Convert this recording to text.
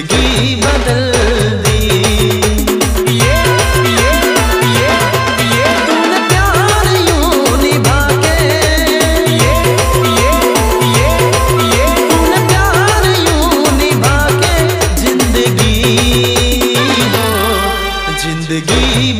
ज़िंदगी बदल निभा ज़िंदगी ज़िंदगी